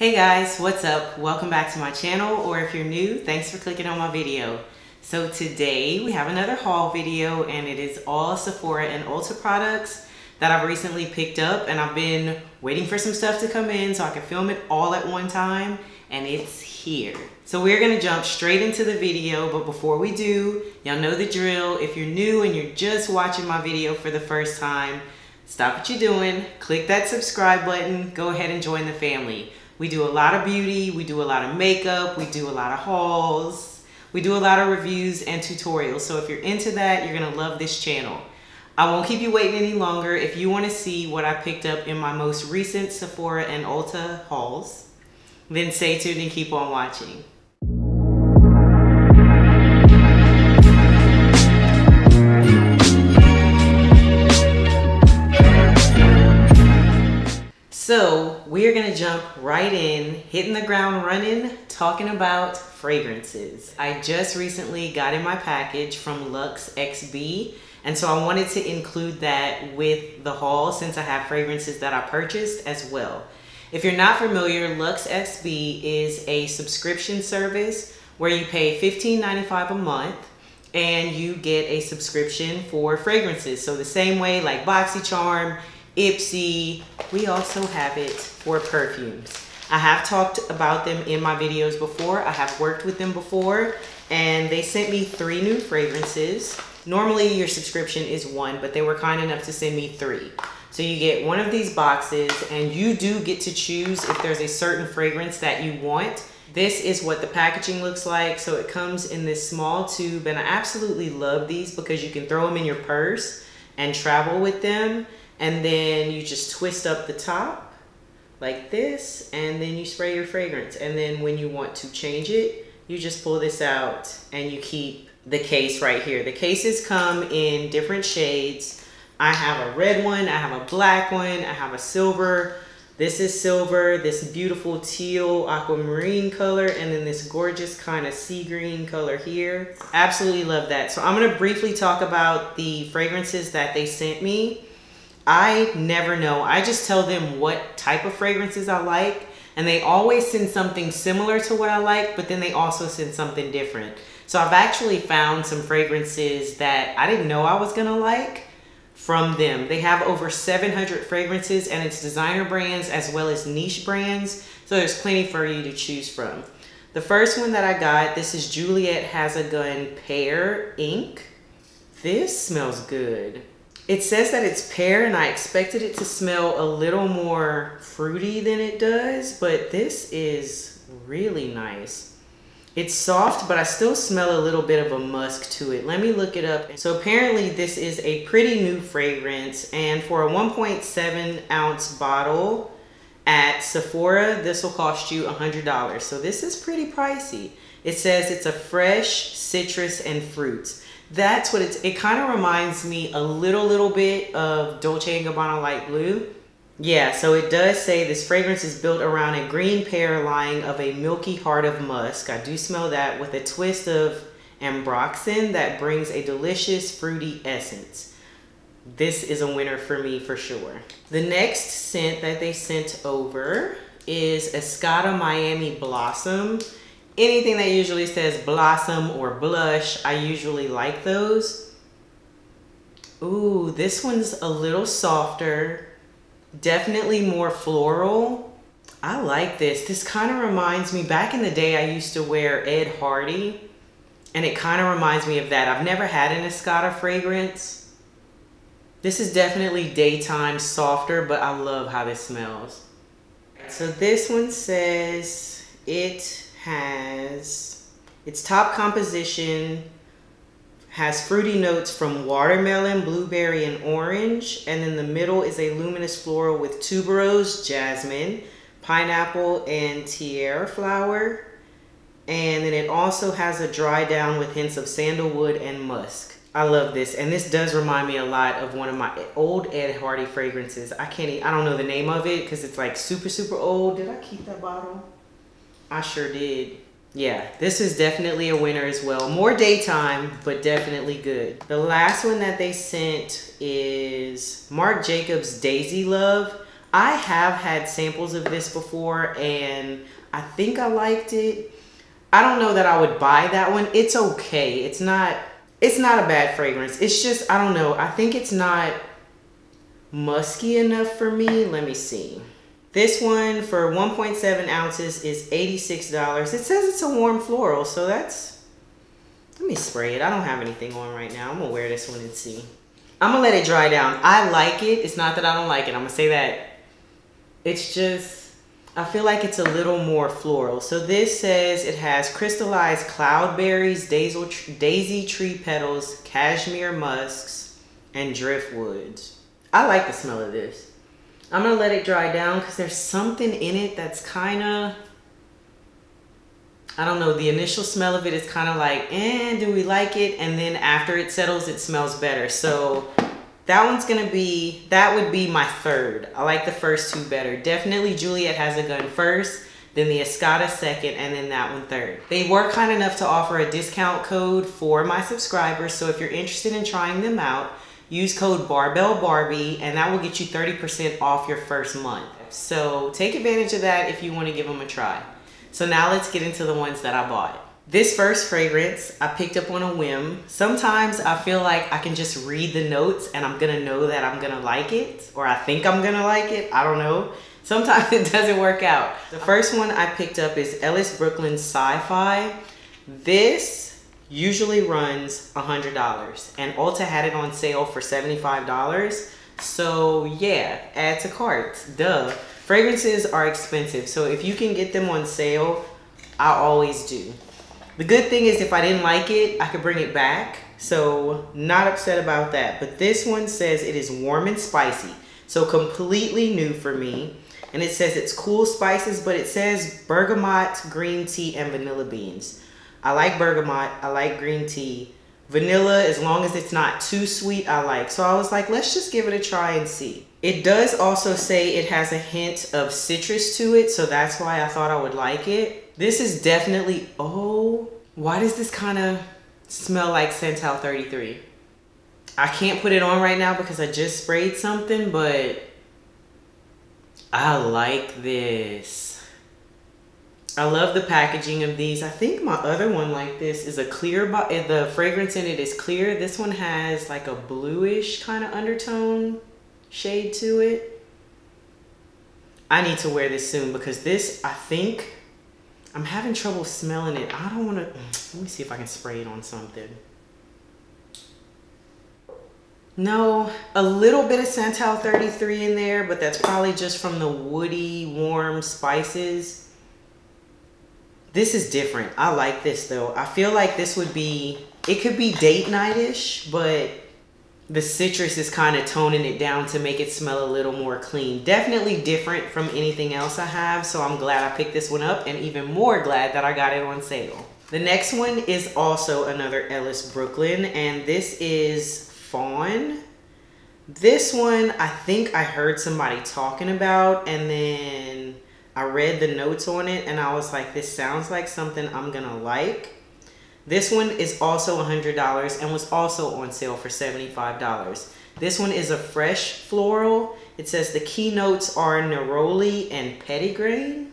Hey guys, what's up? Welcome back to my channel, or if you're new, thanks for clicking on my video. So today we have another haul video and it is all Sephora and Ulta products that I've recently picked up and I've been waiting for some stuff to come in so I can film it all at one time and it's here. So we're gonna jump straight into the video, but before we do, y'all know the drill. If you're new and you're just watching my video for the first time, stop what you're doing, click that subscribe button, go ahead and join the family. We do a lot of beauty, we do a lot of makeup, we do a lot of hauls, we do a lot of reviews and tutorials. So if you're into that, you're gonna love this channel. I won't keep you waiting any longer. If you wanna see what I picked up in my most recent Sephora and Ulta hauls, then stay tuned and keep on watching. So we're gonna jump right in, hitting the ground running, talking about fragrances. I just recently got in my package from Lux SB, and so I wanted to include that with the haul since I have fragrances that I purchased as well. If you're not familiar, Lux SB is a subscription service where you pay $15.95 a month and you get a subscription for fragrances. So the same way like BoxyCharm, Ipsy. We also have it for perfumes. I have talked about them in my videos before. I have worked with them before and they sent me three new fragrances. Normally your subscription is one, but they were kind enough to send me three. So you get one of these boxes and you do get to choose if there's a certain fragrance that you want. This is what the packaging looks like. So it comes in this small tube and I absolutely love these because you can throw them in your purse and travel with them and then you just twist up the top like this and then you spray your fragrance. And then when you want to change it you just pull this out and you keep the case right here. The cases come in different shades. I have a red one I have a black one I have a silver. This is silver this beautiful teal aquamarine color and then this gorgeous kind of sea green color here. Absolutely love that. So I'm gonna briefly talk about the fragrances that they sent me I never know. I just tell them what type of fragrances I like and they always send something similar to what I like, but then they also send something different. So I've actually found some fragrances that I didn't know I was gonna like from them. They have over 700 fragrances and it's designer brands as well as niche brands. So there's plenty for you to choose from. The first one that I got, this is Juliette Has a Gun Pear Inc. This smells good. It says that it's pear and I expected it to smell a little more fruity than it does, but this is really nice. It's soft, but I still smell a little bit of a musk to it. Let me look it up. So apparently this is a pretty new fragrance and for a 1.7 ounce bottle at Sephora, this will cost you $100. So this is pretty pricey. It says it's a fresh citrus and fruits that's what it's, it kind of reminds me a little, little bit of Dolce & Gabbana Light Blue. Yeah, so it does say this fragrance is built around a green pear lying of a milky heart of musk. I do smell that with a twist of ambroxan that brings a delicious fruity essence. This is a winner for me for sure. The next scent that they sent over is Escada Miami Blossom anything that usually says blossom or blush, I usually like those. Ooh, this one's a little softer, definitely more floral. I like this. This kind of reminds me, back in the day I used to wear Ed Hardy and it kind of reminds me of that. I've never had an Escada fragrance. This is definitely daytime softer, but I love how this smells. So this one says it has its top composition has fruity notes from watermelon, blueberry, and orange. And in the middle is a luminous floral with tuberose, jasmine, pineapple, and tiare flower. And then it also has a dry down with hints of sandalwood and musk. I love this. And this does remind me a lot of one of my old Ed Hardy fragrances. I can't, I don't know the name of it because it's like super, super old. Did I keep that bottle? I sure did. Yeah, this is definitely a winner as well. More daytime, but definitely good. The last one that they sent is Marc Jacobs Daisy Love. I have had samples of this before and I think I liked it. I don't know that I would buy that one. It's okay. It's not it's not a bad fragrance. It's just I don't know. I think it's not musky enough for me. Let me see. This one for 1.7 ounces is $86. It says it's a warm floral, so that's, let me spray it. I don't have anything on right now. I'm gonna wear this one and see. I'm gonna let it dry down. I like it. It's not that I don't like it. I'm gonna say that. It's just, I feel like it's a little more floral. So this says it has crystallized cloudberries, daisy tree petals, cashmere musks, and driftwoods. I like the smell of this. I'm gonna let it dry down because there's something in it that's kind of, I don't know, the initial smell of it is kind of like, eh, do we like it? And then after it settles, it smells better. So that one's gonna be, that would be my third. I like the first two better. Definitely Juliette has a gun first, then the Escada second, and then that one third. They were kind enough to offer a discount code for my subscribers. So if you're interested in trying them out, use code Barbell Barbie and that will get you 30% off your first month. So take advantage of that if you want to give them a try. So now let's get into the ones that I bought. This first fragrance I picked up on a whim. Sometimes I feel like I can just read the notes and I'm gonna know that I'm gonna like it or I think I'm gonna like it. I don't know. Sometimes it doesn't work out. The first one I picked up is Ellis Brooklyn Sci-Fi. This usually runs a $100 and Ulta had it on sale for $75. So yeah, add to cart, duh. Fragrances are expensive, so if you can get them on sale, I always do. The good thing is if I didn't like it, I could bring it back. So not upset about that. But this one says it is warm and spicy. So completely new for me. And it says it's cool spices, but it says bergamot, green tea, and vanilla beans. I like bergamot. I like green tea. Vanilla, as long as it's not too sweet, I like. So I was like, let's just give it a try and see. It does also say it has a hint of citrus to it, so that's why I thought I would like it. This is definitely, oh, why does this kind of smell like Santal 33? I can't put it on right now because I just sprayed something, but I like this. I love the packaging of these. I think my other one like this is a clear, eh, the fragrance in it is clear. This one has like a bluish kind of undertone shade to it. I need to wear this soon because this, I think, I'm having trouble smelling it. I don't want to, mm, let me see if I can spray it on something. No, a little bit of Santal 33 in there, but that's probably just from the woody, warm spices. This is different. I like this though. I feel like this would be, it could be date night-ish, but the citrus is kind of toning it down to make it smell a little more clean. Definitely different from anything else I have, so I'm glad I picked this one up and even more glad that I got it on sale. The next one is also another Ellis Brooklyn, and this is Fawn. This one, I think I heard somebody talking about, and then I read the notes on it and I was like, this sounds like something I'm gonna like. This one is also $100 and was also on sale for $75. This one is a fresh floral. It says the keynotes are neroli and petitgrain.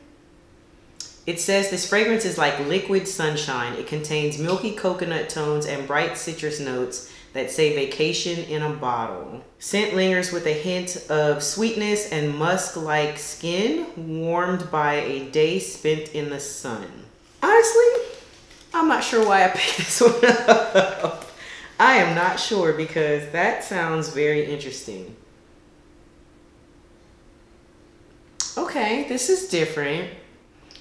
It says this fragrance is like liquid sunshine. It contains milky coconut tones and bright citrus notes that say vacation in a bottle. Scent lingers with a hint of sweetness and musk-like skin warmed by a day spent in the sun. Honestly, I'm not sure why I picked this one up. I am not sure because that sounds very interesting. Okay, this is different.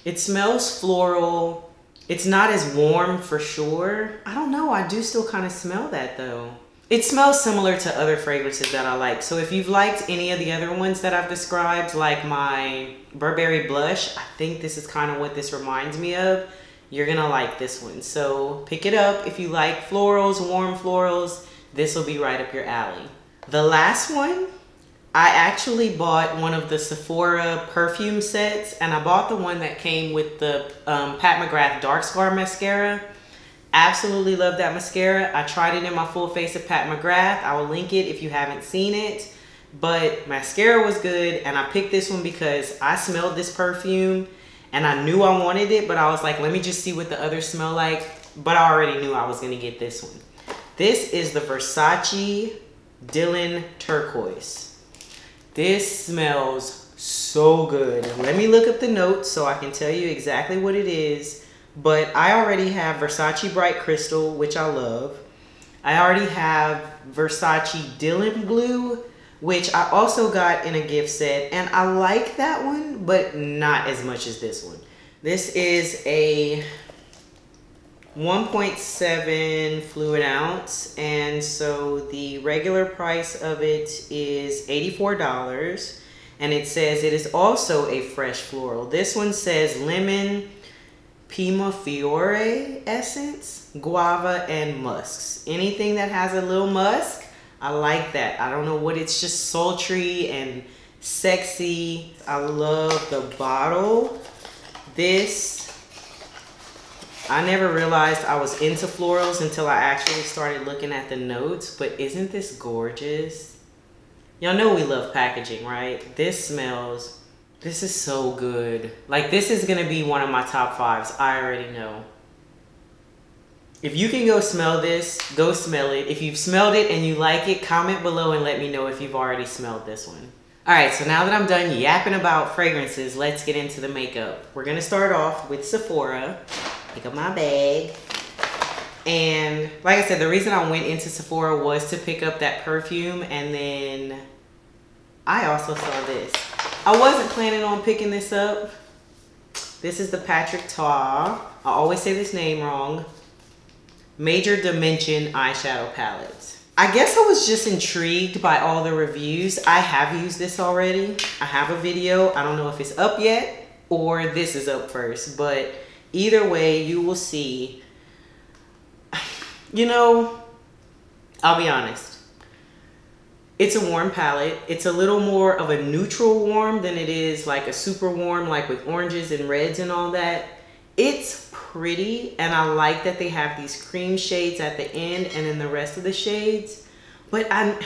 It smells floral it's not as warm for sure. I don't know. I do still kind of smell that though. It smells similar to other fragrances that I like. So if you've liked any of the other ones that I've described, like my Burberry Blush, I think this is kind of what this reminds me of. You're gonna like this one. So pick it up if you like florals, warm florals. This will be right up your alley. The last one I actually bought one of the Sephora perfume sets and I bought the one that came with the um, Pat McGrath Dark Star Mascara. Absolutely love that mascara. I tried it in my full face of Pat McGrath. I will link it if you haven't seen it. but mascara was good and I picked this one because I smelled this perfume and I knew I wanted it, but I was like, let me just see what the others smell like. But I already knew I was gonna get this one. This is the Versace Dylan Turquoise. This smells so good. Let me look up the notes so I can tell you exactly what it is. But I already have Versace Bright Crystal, which I love. I already have Versace Dylan Blue, which I also got in a gift set. And I like that one, but not as much as this one. This is a 1.7 fluid ounce. And so the regular price of it is $84. And it says it is also a fresh floral. This one says lemon, pima Fiore essence, guava, and musks. Anything that has a little musk, I like that. I don't know what, it's just sultry and sexy. I love the bottle. This, I never realized I was into florals until I actually started looking at the notes, but isn't this gorgeous? Y'all know we love packaging, right? This smells, this is so good. Like this is gonna be one of my top fives, I already know. If you can go smell this, go smell it. If you've smelled it and you like it, comment below and let me know if you've already smelled this one. All right, so now that I'm done yapping about fragrances, let's get into the makeup. We're gonna start off with Sephora. Pick up my bag. And like I said, the reason I went into Sephora was to pick up that perfume and then I also saw this. I wasn't planning on picking this up. This is the Patrick Ta. I always say this name wrong. Major Dimension eyeshadow palette. I guess I was just intrigued by all the reviews. I have used this already. I have a video. I don't know if it's up yet or this is up first, but either way, you will see. You know, I'll be honest. It's a warm palette. It's a little more of a neutral warm than it is like a super warm, like with oranges and reds and all that. It's pretty and I like that they have these cream shades at the end and then the rest of the shades. But I'm,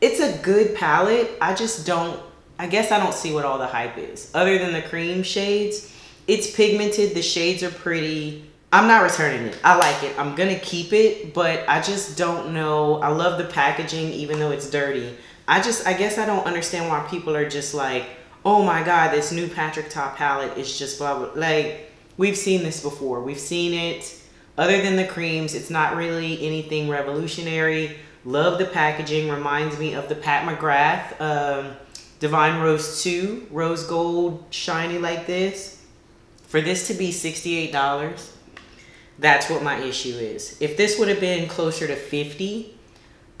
it's a good palette. I just don't, I guess I don't see what all the hype is. Other than the cream shades, it's pigmented, the shades are pretty. I'm not returning it. I like it. I'm gonna keep it, but I just don't know. I love the packaging even though it's dirty. I just, I guess I don't understand why people are just like, oh my God, this new Patrick Ta palette is just blah, blah. Like, we've seen this before. We've seen it. Other than the creams, it's not really anything revolutionary. Love the packaging. Reminds me of the Pat McGrath um, Divine Rose 2 rose gold shiny like this. For this to be $68, that's what my issue is. If this would have been closer to 50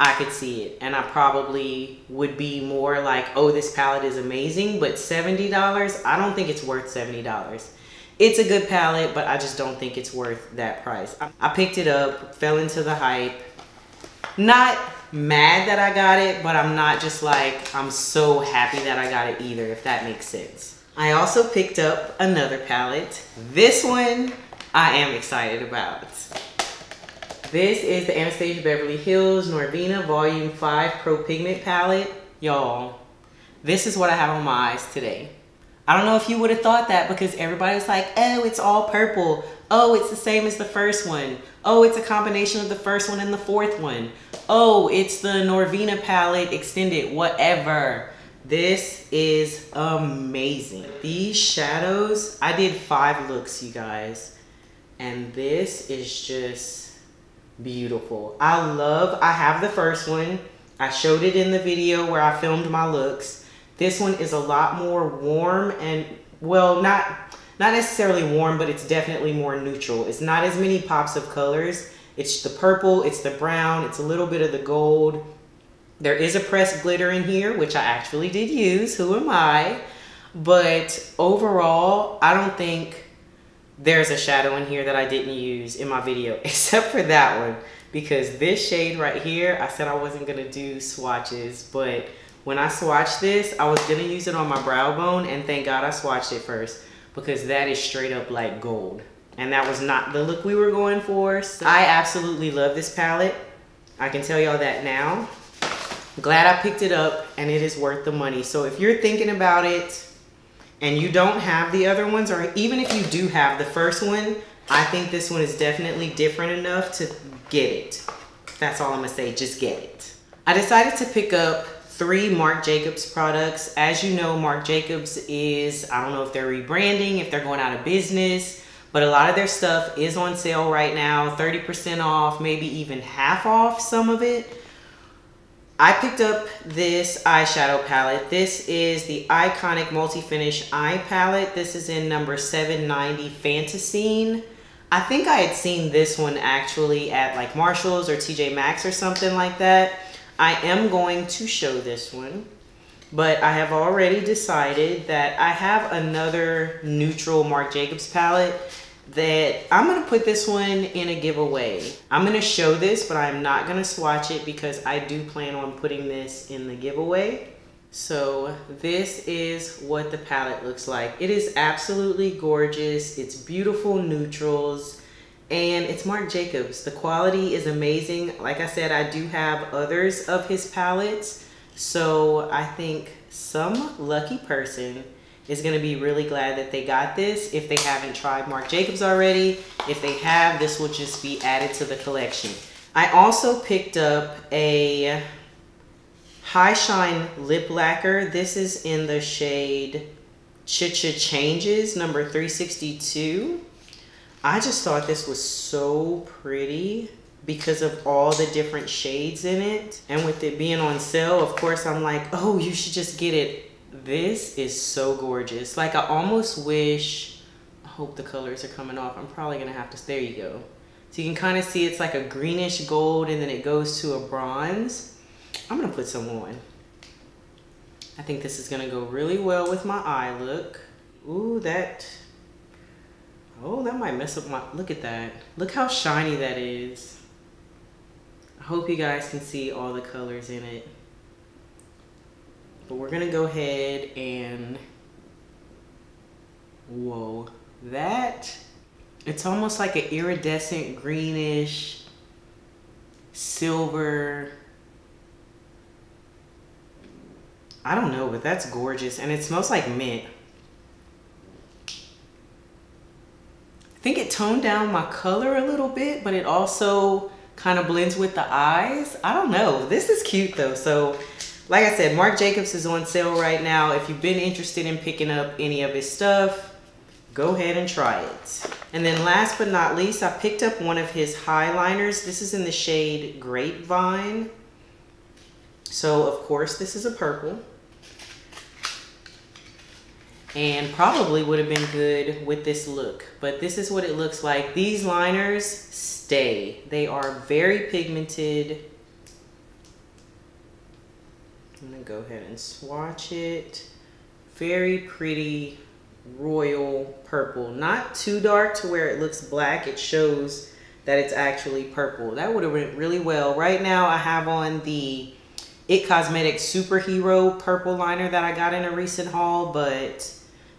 I could see it. And I probably would be more like, oh, this palette is amazing. But $70, I don't think it's worth $70 it's a good palette, but I just don't think it's worth that price. I picked it up, fell into the hype. Not mad that I got it, but I'm not just like, I'm so happy that I got it either, if that makes sense. I also picked up another palette. This one I am excited about. This is the Anastasia Beverly Hills Norvina Volume 5 Pro Pigment Palette. Y'all, this is what I have on my eyes today. I don't know if you would have thought that because everybody was like, oh, it's all purple. Oh, it's the same as the first one. Oh, it's a combination of the first one and the fourth one. Oh, it's the Norvina palette extended, whatever. This is amazing. These shadows, I did five looks, you guys. And this is just beautiful. I love, I have the first one. I showed it in the video where I filmed my looks. This one is a lot more warm and, well, not, not necessarily warm, but it's definitely more neutral. It's not as many pops of colors. It's the purple, it's the brown, it's a little bit of the gold. There is a pressed glitter in here, which I actually did use. Who am I? But overall, I don't think there's a shadow in here that I didn't use in my video, except for that one. Because this shade right here, I said I wasn't gonna do swatches, but when I swatched this, I was gonna use it on my brow bone and thank God I swatched it first because that is straight up like gold. And that was not the look we were going for. So I absolutely love this palette. I can tell y'all that now. Glad I picked it up and it is worth the money. So if you're thinking about it and you don't have the other ones, or even if you do have the first one, I think this one is definitely different enough to get it. That's all I'm gonna say, just get it. I decided to pick up three Marc Jacobs products. As you know, Marc Jacobs is, I don't know if they're rebranding, if they're going out of business, but a lot of their stuff is on sale right now, 30% off, maybe even half off some of it. I picked up this eyeshadow palette. This is the Iconic Multi-Finish Eye Palette. This is in number 790 Fantasine. I think I had seen this one actually at like Marshall's or TJ Maxx or something like that. I am going to show this one, but I have already decided that I have another neutral Marc Jacobs palette that I'm gonna put this one in a giveaway. I'm gonna show this, but I'm not gonna swatch it because I do plan on putting this in the giveaway. So this is what the palette looks like. It is absolutely gorgeous. It's beautiful neutrals and it's Marc Jacobs. The quality is amazing. Like I said, I do have others of his palettes. So I think some lucky person is going to be really glad that they got this if they haven't tried Marc Jacobs already. If they have, this will just be added to the collection. I also picked up a High Shine Lip Lacquer. This is in the shade Chicha Changes, number 362. I just thought this was so pretty because of all the different shades in it. And with it being on sale, of course, I'm like, oh, you should just get it this is so gorgeous. Like I almost wish, I hope the colors are coming off. I'm probably gonna have to, there you go. So you can kind of see it's like a greenish gold and then it goes to a bronze. I'm gonna put some on. I think this is gonna go really well with my eye look. Ooh, that, oh, that might mess up my, look at that. Look how shiny that is. I hope you guys can see all the colors in it. But we're gonna go ahead and, whoa, that, it's almost like an iridescent greenish, silver, I don't know, but that's gorgeous. And it smells like mint. I think it toned down my color a little bit, but it also kind of blends with the eyes. I don't know. This is cute though. So like I said, Marc Jacobs is on sale right now. If you've been interested in picking up any of his stuff, go ahead and try it. And then last but not least, I picked up one of his highliners. This is in the shade Grapevine. So of course this is a purple. And probably would have been good with this look. But this is what it looks like. These liners stay. They are very pigmented I'm gonna go ahead and swatch it. Very pretty royal purple. Not too dark to where it looks black. It shows that it's actually purple. That would have went really well. Right now I have on the It Cosmetics Superhero purple liner that I got in a recent haul, but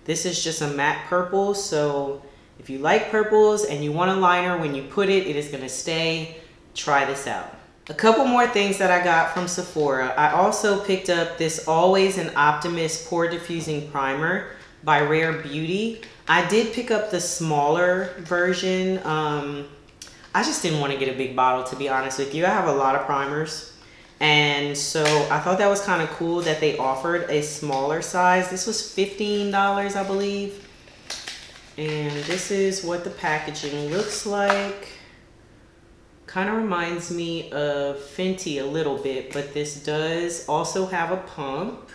this is just a matte purple. So if you like purples and you want a liner, when you put it, it is gonna stay. Try this out. A couple more things that I got from Sephora. I also picked up this Always an Optimist Pore Diffusing Primer by Rare Beauty. I did pick up the smaller version. Um, I just didn't want to get a big bottle to be honest with you. I have a lot of primers. And so I thought that was kind of cool that they offered a smaller size. This was $15, I believe. And this is what the packaging looks like. Kind of reminds me of Fenty a little bit, but this does also have a pump.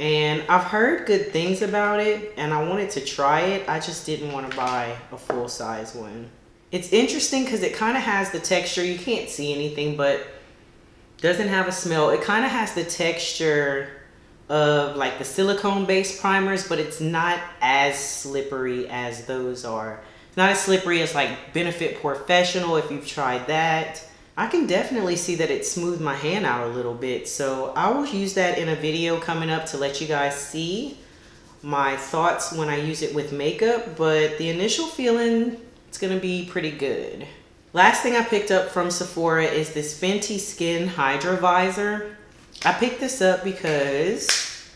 And I've heard good things about it and I wanted to try it. I just didn't want to buy a full size one. It's interesting because it kind of has the texture. You can't see anything, but doesn't have a smell. It kind of has the texture of like the silicone based primers, but it's not as slippery as those are. It's not as slippery as like Benefit POREfessional if you've tried that. I can definitely see that it smoothed my hand out a little bit. So I will use that in a video coming up to let you guys see my thoughts when I use it with makeup. But the initial feeling, it's gonna be pretty good. Last thing I picked up from Sephora is this Fenty Skin Hydra Vizor. I picked this up because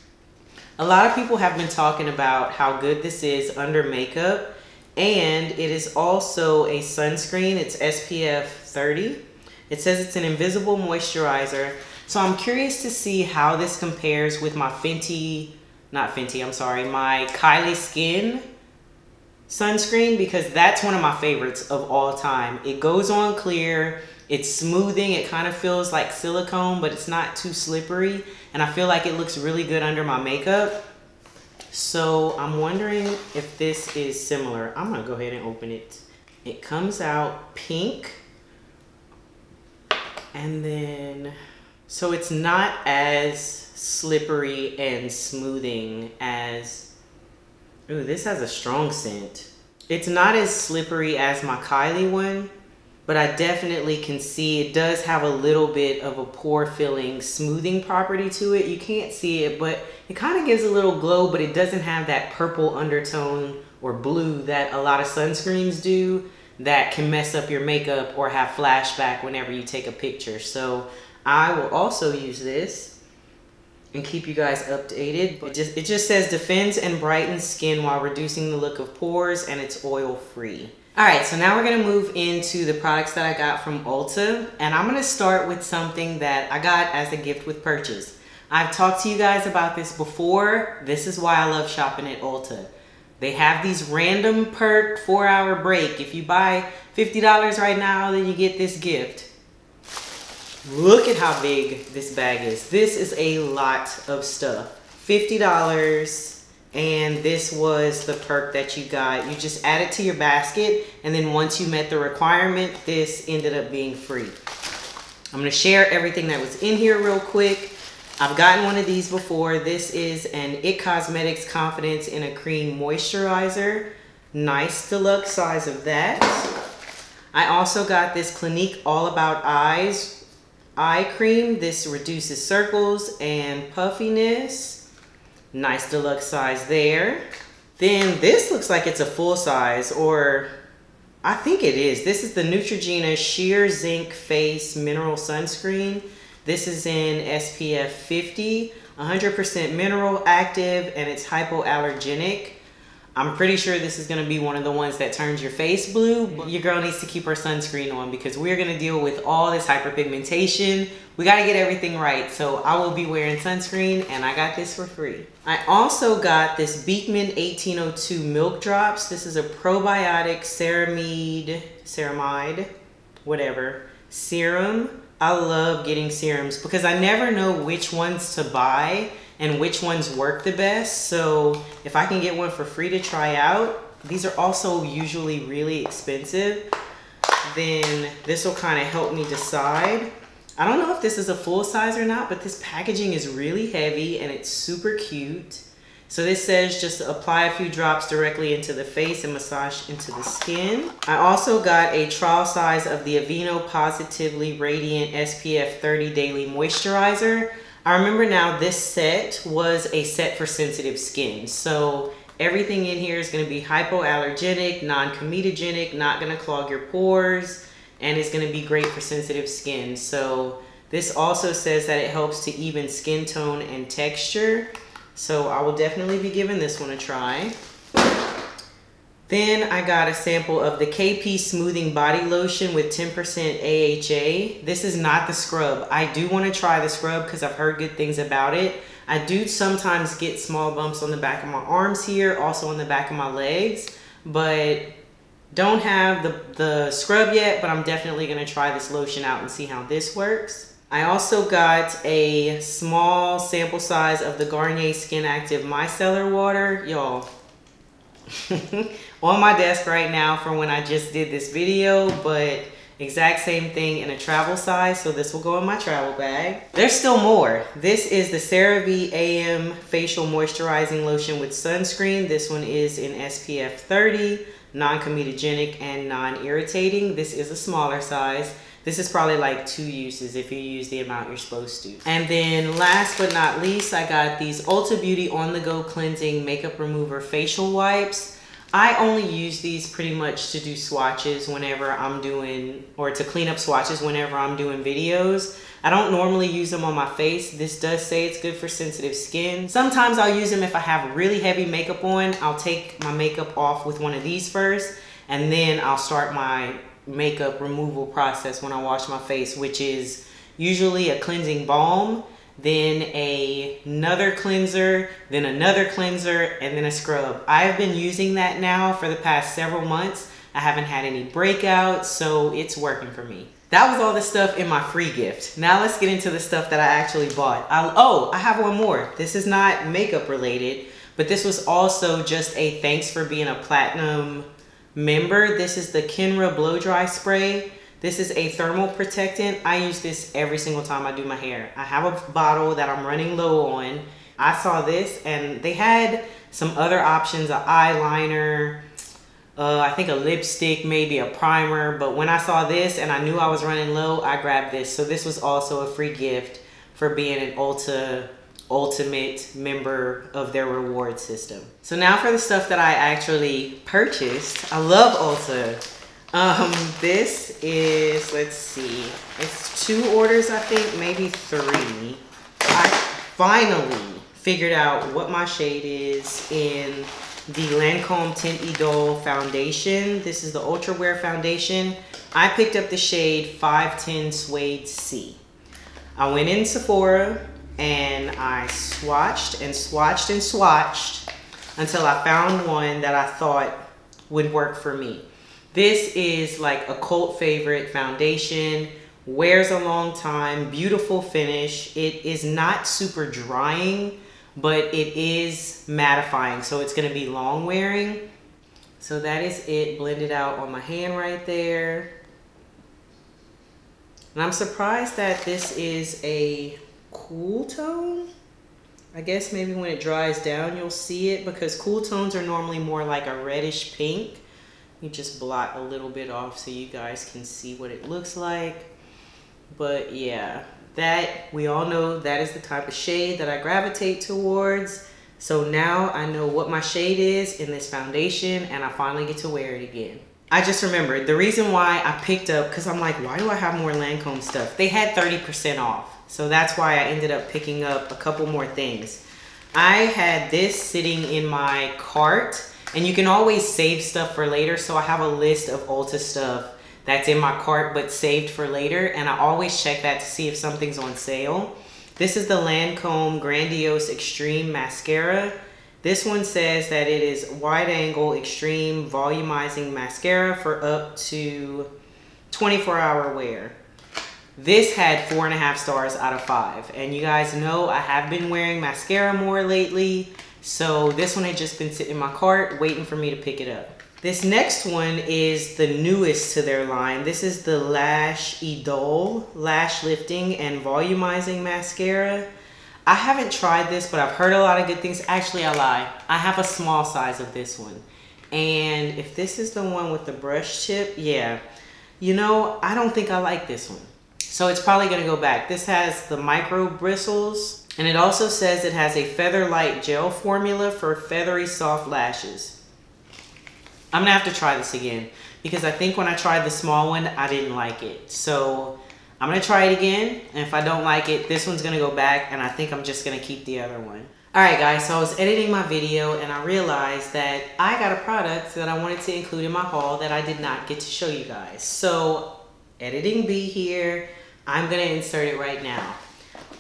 a lot of people have been talking about how good this is under makeup and it is also a sunscreen. It's SPF 30. It says it's an invisible moisturizer. So I'm curious to see how this compares with my Fenty, not Fenty, I'm sorry, my Kylie Skin sunscreen because that's one of my favorites of all time. It goes on clear it's smoothing. It kind of feels like silicone, but it's not too slippery. And I feel like it looks really good under my makeup. So I'm wondering if this is similar. I'm gonna go ahead and open it. It comes out pink. And then, so it's not as slippery and smoothing as, ooh, this has a strong scent. It's not as slippery as my Kylie one, but I definitely can see it does have a little bit of a pore filling smoothing property to it. You can't see it, but it kind of gives a little glow, but it doesn't have that purple undertone or blue that a lot of sunscreens do that can mess up your makeup or have flashback whenever you take a picture. So I will also use this and keep you guys updated. But just, it just says defends and brightens skin while reducing the look of pores and it's oil free. All right, so now we're gonna move into the products that I got from Ulta, and I'm gonna start with something that I got as a gift with purchase. I've talked to you guys about this before. This is why I love shopping at Ulta. They have these random perk four hour break. If you buy $50 right now, then you get this gift. Look at how big this bag is. This is a lot of stuff. $50 and this was the perk that you got. You just add it to your basket and then once you met the requirement, this ended up being free. I'm gonna share everything that was in here real quick. I've gotten one of these before. This is an IT Cosmetics Confidence in a Cream Moisturizer. Nice deluxe size of that. I also got this Clinique All About Eyes eye cream. This reduces circles and puffiness. Nice deluxe size there. Then this looks like it's a full size or I think it is. This is the Neutrogena Sheer Zinc Face Mineral Sunscreen. This is in SPF 50, 100% mineral active, and it's hypoallergenic. I'm pretty sure this is gonna be one of the ones that turns your face blue. Your girl needs to keep her sunscreen on because we're gonna deal with all this hyperpigmentation. We gotta get everything right. So I will be wearing sunscreen and I got this for free. I also got this Beekman 1802 Milk Drops. This is a probiotic ceramide, ceramide, whatever, serum. I love getting serums because I never know which ones to buy and which ones work the best. So if I can get one for free to try out, these are also usually really expensive, then this will kind of help me decide. I don't know if this is a full size or not, but this packaging is really heavy and it's super cute. So this says just apply a few drops directly into the face and massage into the skin. I also got a trial size of the Aveeno Positively Radiant SPF 30 Daily Moisturizer. I remember now this set was a set for sensitive skin. So everything in here is gonna be hypoallergenic, non-comedogenic, not gonna clog your pores, and it's gonna be great for sensitive skin. So this also says that it helps to even skin tone and texture. So I will definitely be giving this one a try. Then I got a sample of the KP Smoothing Body Lotion with 10% AHA. This is not the scrub. I do want to try the scrub because I've heard good things about it. I do sometimes get small bumps on the back of my arms here, also on the back of my legs, but don't have the, the scrub yet, but I'm definitely going to try this lotion out and see how this works. I also got a small sample size of the Garnier Skin Active Micellar Water. Y'all, on my desk right now from when I just did this video, but exact same thing in a travel size. So this will go in my travel bag. There's still more. This is the CeraVe AM Facial Moisturizing Lotion with Sunscreen. This one is in SPF 30, non-comedogenic and non-irritating. This is a smaller size. This is probably like two uses if you use the amount you're supposed to. And then last but not least, I got these Ulta Beauty On The Go Cleansing Makeup Remover Facial Wipes. I only use these pretty much to do swatches whenever I'm doing, or to clean up swatches whenever I'm doing videos. I don't normally use them on my face. This does say it's good for sensitive skin. Sometimes I'll use them if I have really heavy makeup on. I'll take my makeup off with one of these first, and then I'll start my makeup removal process when I wash my face, which is usually a cleansing balm then a, another cleanser, then another cleanser, and then a scrub. I've been using that now for the past several months. I haven't had any breakouts, so it's working for me. That was all the stuff in my free gift. Now let's get into the stuff that I actually bought. I, oh, I have one more. This is not makeup related, but this was also just a thanks for being a platinum member. This is the Kenra Blow Dry Spray. This is a thermal protectant. I use this every single time I do my hair. I have a bottle that I'm running low on. I saw this and they had some other options, an eyeliner, uh, I think a lipstick, maybe a primer. But when I saw this and I knew I was running low, I grabbed this. So this was also a free gift for being an Ulta ultimate member of their reward system. So now for the stuff that I actually purchased. I love Ulta. Um, this is, let's see, it's two orders, I think, maybe three. I finally figured out what my shade is in the Lancome Teint Idole foundation. This is the Ultra Wear foundation. I picked up the shade 510 Suede C. I went in Sephora and I swatched and swatched and swatched until I found one that I thought would work for me. This is like a cult favorite foundation, wears a long time, beautiful finish. It is not super drying, but it is mattifying, so it's gonna be long wearing. So that is it blended out on my hand right there. And I'm surprised that this is a cool tone. I guess maybe when it dries down, you'll see it because cool tones are normally more like a reddish pink. You just blot a little bit off so you guys can see what it looks like. But yeah that we all know that is the type of shade that I gravitate towards. So now I know what my shade is in this foundation and I finally get to wear it again. I just remembered the reason why I picked up because I'm like why do I have more Lancome stuff? They had 30% off so that's why I ended up picking up a couple more things I had this sitting in my cart and you can always save stuff for later. So I have a list of Ulta stuff that's in my cart but saved for later. And I always check that to see if something's on sale. This is the Lancome Grandiose Extreme Mascara. This one says that it is wide angle extreme volumizing mascara for up to 24 hour wear. This had four and a half stars out of five. And you guys know I have been wearing mascara more lately. So this one had just been sitting in my cart waiting for me to pick it up. This next one is the newest to their line. This is the Lash Idôle Lash Lifting and Volumizing Mascara. I haven't tried this, but I've heard a lot of good things. Actually, I lie. I have a small size of this one. And if this is the one with the brush tip, yeah. You know, I don't think I like this one. So it's probably gonna go back. This has the micro bristles and it also says it has a feather light gel formula for feathery soft lashes. I'm gonna have to try this again because I think when I tried the small one, I didn't like it. So I'm gonna try it again. And if I don't like it, this one's gonna go back and I think I'm just gonna keep the other one. All right guys, so I was editing my video and I realized that I got a product that I wanted to include in my haul that I did not get to show you guys. So editing B here, I'm gonna insert it right now.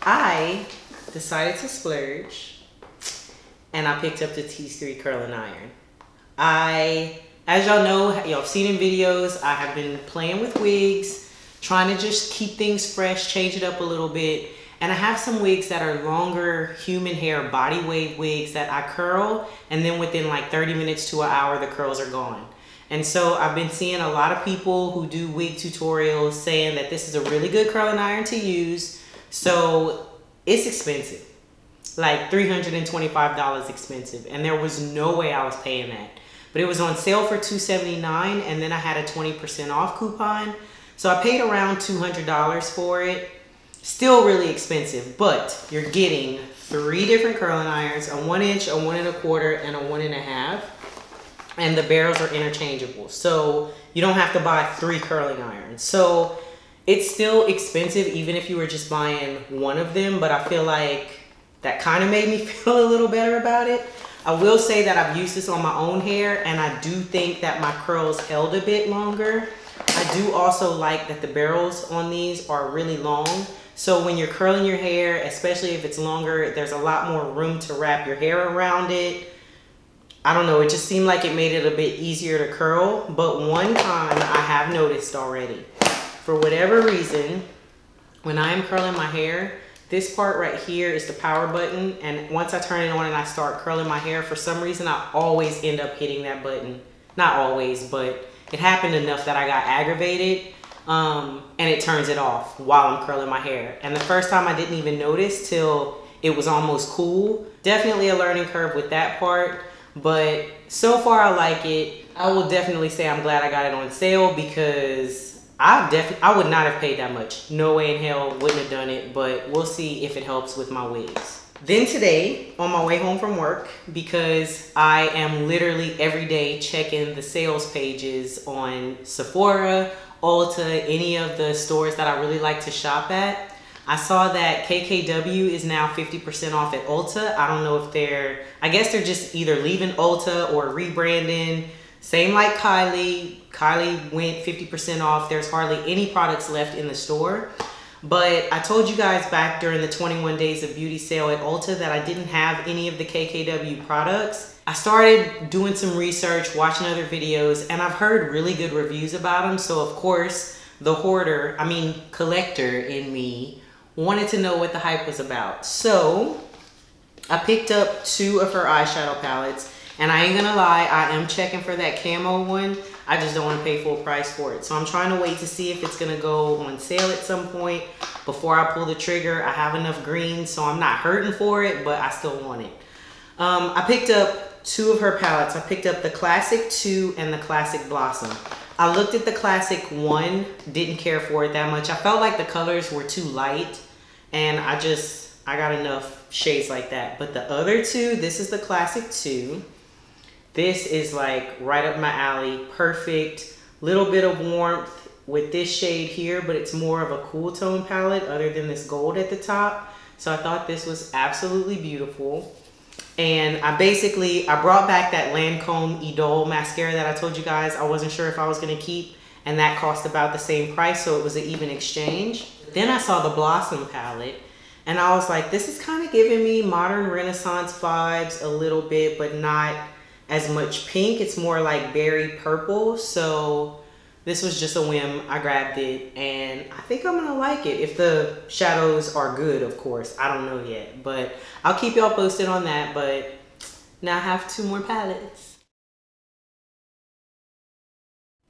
I decided to splurge and I picked up the T3 curling iron. I, as y'all know, y'all have seen in videos, I have been playing with wigs, trying to just keep things fresh, change it up a little bit. And I have some wigs that are longer human hair body wave wigs that I curl and then within like 30 minutes to an hour, the curls are gone. And so I've been seeing a lot of people who do wig tutorials saying that this is a really good curling iron to use. So it's expensive. Like $325 expensive. And there was no way I was paying that. But it was on sale for 279 and then I had a 20% off coupon. So I paid around $200 for it. Still really expensive, but you're getting three different curling irons, a one inch, a one and a quarter, and a one and a half. And the barrels are interchangeable. So you don't have to buy three curling irons. So it's still expensive even if you were just buying one of them, but I feel like that kind of made me feel a little better about it. I will say that I've used this on my own hair and I do think that my curls held a bit longer. I do also like that the barrels on these are really long. So when you're curling your hair, especially if it's longer, there's a lot more room to wrap your hair around it. I don't know, it just seemed like it made it a bit easier to curl. But one time I have noticed already, for whatever reason, when I am curling my hair, this part right here is the power button. And once I turn it on and I start curling my hair, for some reason, I always end up hitting that button. Not always, but it happened enough that I got aggravated um, and it turns it off while I'm curling my hair. And the first time I didn't even notice till it was almost cool. Definitely a learning curve with that part, but so far I like it. I will definitely say I'm glad I got it on sale because I definitely I would not have paid that much. No way in hell wouldn't have done it, but we'll see if it helps with my wigs. Then today, on my way home from work, because I am literally every day checking the sales pages on Sephora, Ulta, any of the stores that I really like to shop at. I saw that KKW is now 50% off at Ulta. I don't know if they're, I guess they're just either leaving Ulta or rebranding. Same like Kylie. Kylie went 50% off. There's hardly any products left in the store. But I told you guys back during the 21 days of beauty sale at Ulta that I didn't have any of the KKW products. I started doing some research, watching other videos, and I've heard really good reviews about them. So of course, the hoarder, I mean collector in me, wanted to know what the hype was about. So I picked up two of her eyeshadow palettes, and I ain't gonna lie, I am checking for that camo one. I just don't want to pay full price for it. So I'm trying to wait to see if it's gonna go on sale at some point before I pull the trigger. I have enough green, so I'm not hurting for it, but I still want it. Um, I picked up two of her palettes. I picked up the Classic 2 and the Classic Blossom. I looked at the Classic 1, didn't care for it that much. I felt like the colors were too light and I just, I got enough shades like that. But the other two, this is the Classic 2. This is like right up my alley, perfect. Little bit of warmth with this shade here, but it's more of a cool tone palette other than this gold at the top. So I thought this was absolutely beautiful. And I basically, I brought back that Lancome Idole mascara that I told you guys I wasn't sure if I was gonna keep and that cost about the same price, so it was an even exchange. Then I saw the Blossom palette and I was like, this is kind of giving me modern renaissance vibes a little bit, but not as much pink. It's more like berry purple. So this was just a whim. I grabbed it and I think I'm gonna like it. If the shadows are good, of course. I don't know yet, but I'll keep y'all posted on that. But now I have two more palettes.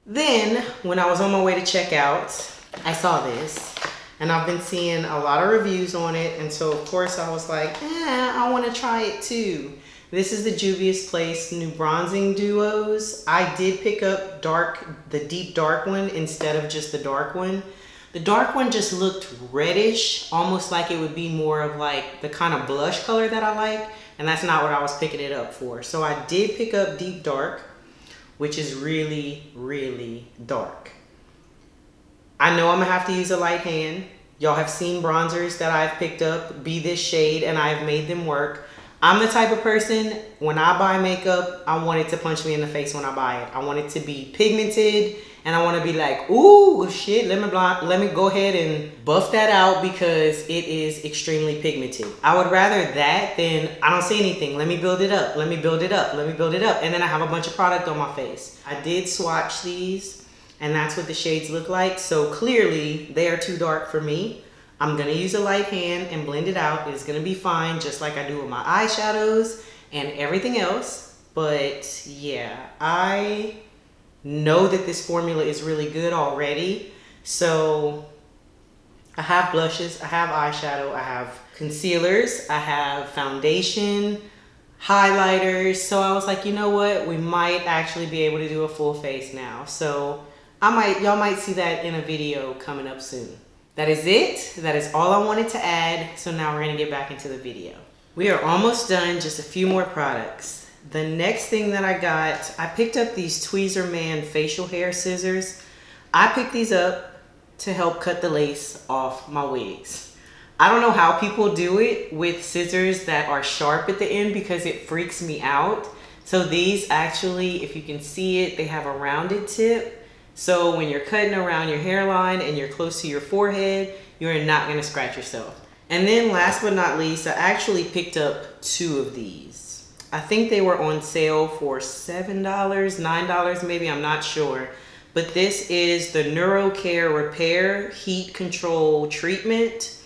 Then, when I was on my way to check out, I saw this and I've been seeing a lot of reviews on it. And so, of course, I was like, eh, I want to try it too. This is the Juvia's Place new bronzing duos. I did pick up dark, the deep dark one instead of just the dark one. The dark one just looked reddish, almost like it would be more of like the kind of blush color that I like. And that's not what I was picking it up for. So I did pick up deep dark, which is really, really dark. I know I'm gonna have to use a light hand. Y'all have seen bronzers that I've picked up be this shade and I've made them work. I'm the type of person, when I buy makeup, I want it to punch me in the face when I buy it. I want it to be pigmented and I want to be like, ooh, shit, let me, blonde, let me go ahead and buff that out because it is extremely pigmented. I would rather that than I don't see anything. Let me build it up. Let me build it up. Let me build it up. And then I have a bunch of product on my face. I did swatch these and that's what the shades look like. So clearly they are too dark for me. I'm gonna use a light hand and blend it out. It's gonna be fine, just like I do with my eyeshadows and everything else. But yeah, I know that this formula is really good already. So I have blushes, I have eyeshadow, I have concealers, I have foundation, highlighters. So I was like, you know what? We might actually be able to do a full face now. So I might, y'all might see that in a video coming up soon. That is it. That is all I wanted to add. So now we're gonna get back into the video. We are almost done, just a few more products. The next thing that I got, I picked up these Tweezerman facial hair scissors. I picked these up to help cut the lace off my wigs. I don't know how people do it with scissors that are sharp at the end because it freaks me out. So these actually, if you can see it, they have a rounded tip. So when you're cutting around your hairline and you're close to your forehead, you're not gonna scratch yourself. And then last but not least, I actually picked up two of these. I think they were on sale for $7, $9 maybe, I'm not sure. But this is the NeuroCare Repair Heat Control Treatment.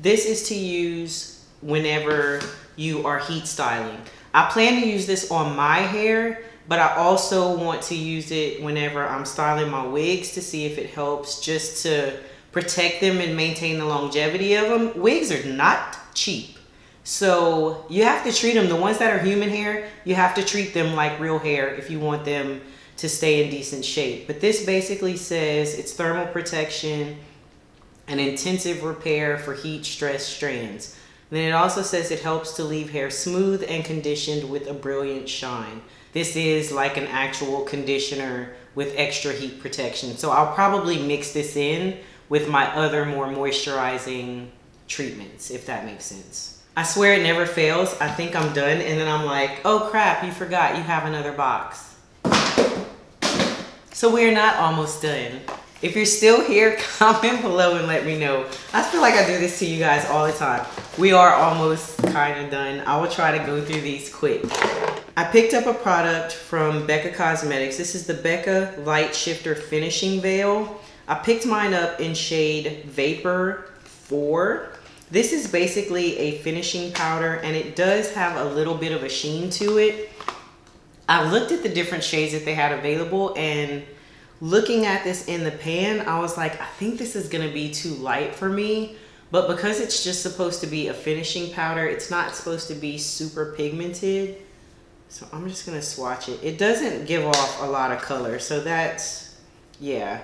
This is to use whenever you are heat styling. I plan to use this on my hair, but I also want to use it whenever I'm styling my wigs to see if it helps just to protect them and maintain the longevity of them. Wigs are not cheap. So you have to treat them, the ones that are human hair, you have to treat them like real hair if you want them to stay in decent shape. But this basically says it's thermal protection, an intensive repair for heat stress strands. And then it also says it helps to leave hair smooth and conditioned with a brilliant shine. This is like an actual conditioner with extra heat protection. So I'll probably mix this in with my other more moisturizing treatments, if that makes sense. I swear it never fails. I think I'm done and then I'm like, oh crap, you forgot you have another box. So we're not almost done. If you're still here, comment below and let me know. I feel like I do this to you guys all the time. We are almost kind of done. I will try to go through these quick. I picked up a product from Becca Cosmetics. This is the Becca Light Shifter Finishing Veil. I picked mine up in shade Vapor 4. This is basically a finishing powder and it does have a little bit of a sheen to it. I looked at the different shades that they had available and looking at this in the pan, I was like, I think this is gonna be too light for me. But because it's just supposed to be a finishing powder, it's not supposed to be super pigmented. So I'm just gonna swatch it. It doesn't give off a lot of color, so that's, yeah.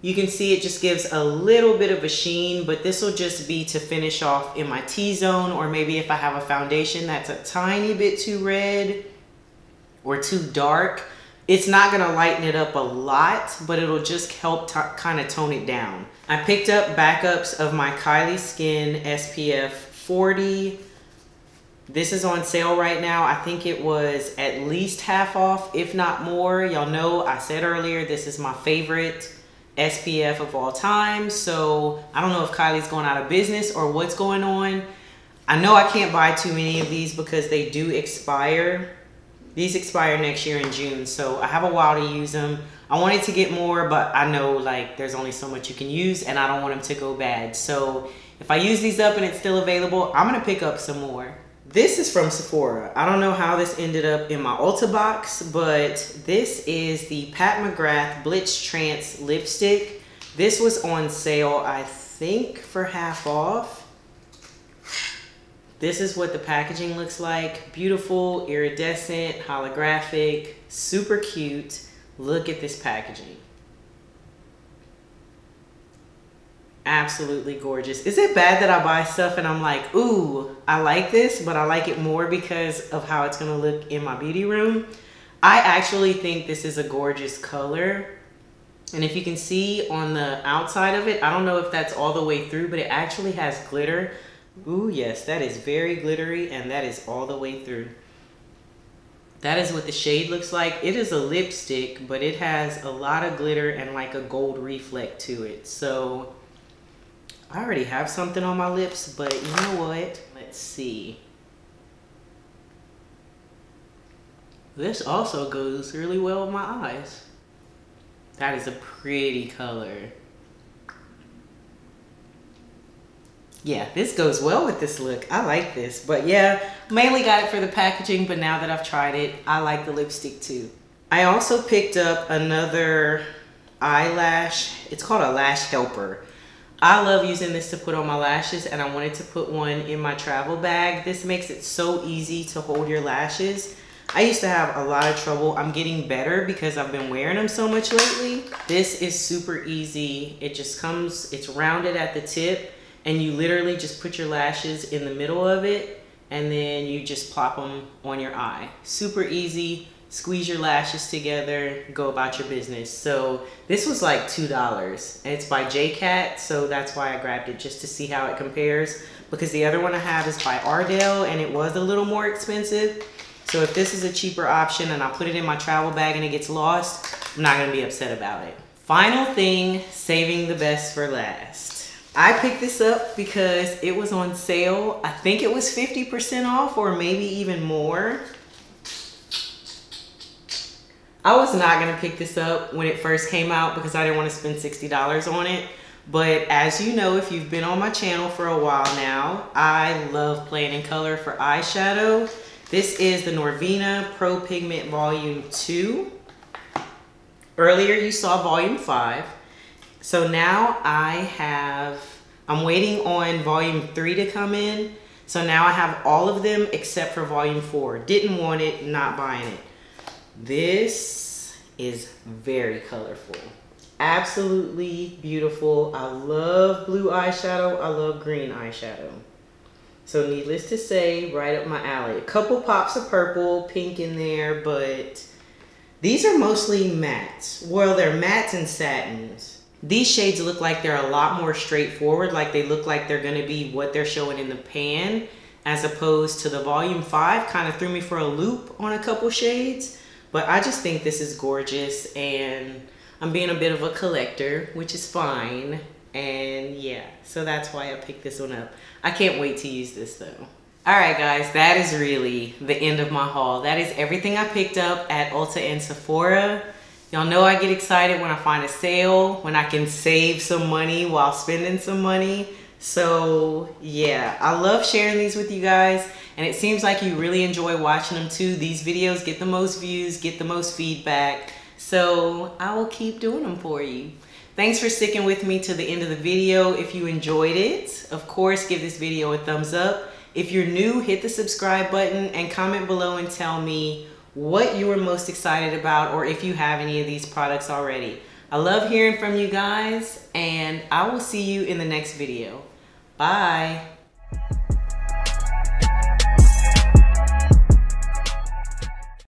You can see it just gives a little bit of a sheen, but this will just be to finish off in my T-zone, or maybe if I have a foundation that's a tiny bit too red or too dark, it's not gonna lighten it up a lot, but it'll just help kind of tone it down. I picked up backups of my Kylie Skin SPF 40. This is on sale right now. I think it was at least half off, if not more. Y'all know I said earlier, this is my favorite SPF of all time. So I don't know if Kylie's going out of business or what's going on. I know I can't buy too many of these because they do expire these expire next year in June, so I have a while to use them. I wanted to get more, but I know like there's only so much you can use and I don't want them to go bad. So if I use these up and it's still available, I'm gonna pick up some more. This is from Sephora. I don't know how this ended up in my Ulta box, but this is the Pat McGrath Blitz Trance lipstick. This was on sale, I think, for half off. This is what the packaging looks like. Beautiful, iridescent, holographic, super cute. Look at this packaging. Absolutely gorgeous. Is it bad that I buy stuff and I'm like, ooh, I like this, but I like it more because of how it's gonna look in my beauty room? I actually think this is a gorgeous color. And if you can see on the outside of it, I don't know if that's all the way through, but it actually has glitter. Ooh, yes, that is very glittery and that is all the way through. That is what the shade looks like. It is a lipstick, but it has a lot of glitter and like a gold reflect to it. So I already have something on my lips, but you know what? Let's see. This also goes really well with my eyes. That is a pretty color. yeah, this goes well with this look. I like this. But yeah, mainly got it for the packaging, but now that I've tried it, I like the lipstick too. I also picked up another eyelash. It's called a lash helper. I love using this to put on my lashes and I wanted to put one in my travel bag. This makes it so easy to hold your lashes. I used to have a lot of trouble. I'm getting better because I've been wearing them so much lately. This is super easy. It just comes, it's rounded at the tip and you literally just put your lashes in the middle of it and then you just plop them on your eye. Super easy. Squeeze your lashes together, go about your business. So this was like $2 and it's by JCat. So that's why I grabbed it just to see how it compares because the other one I have is by Ardell and it was a little more expensive. So if this is a cheaper option and I put it in my travel bag and it gets lost, I'm not gonna be upset about it. Final thing, saving the best for last. I picked this up because it was on sale. I think it was 50% off or maybe even more. I was not gonna pick this up when it first came out because I didn't wanna spend $60 on it. But as you know, if you've been on my channel for a while now, I love playing in color for eyeshadow. This is the Norvina Pro Pigment Volume 2. Earlier you saw volume five. So now I have, I'm waiting on volume three to come in. So now I have all of them except for volume four. Didn't want it, not buying it. This is very colorful. Absolutely beautiful. I love blue eyeshadow. I love green eyeshadow. So needless to say, right up my alley. A couple pops of purple, pink in there, but these are mostly mattes. Well, they're mattes and satins. These shades look like they're a lot more straightforward, like they look like they're gonna be what they're showing in the pan, as opposed to the volume five kind of threw me for a loop on a couple shades. But I just think this is gorgeous and I'm being a bit of a collector, which is fine. And yeah, so that's why I picked this one up. I can't wait to use this though. All right, guys, that is really the end of my haul. That is everything I picked up at Ulta and Sephora. Y'all know I get excited when I find a sale, when I can save some money while spending some money. So yeah, I love sharing these with you guys and it seems like you really enjoy watching them too. These videos get the most views, get the most feedback. So I will keep doing them for you. Thanks for sticking with me to the end of the video. If you enjoyed it, of course, give this video a thumbs up. If you're new, hit the subscribe button and comment below and tell me what you were most excited about or if you have any of these products already. I love hearing from you guys and I will see you in the next video. Bye.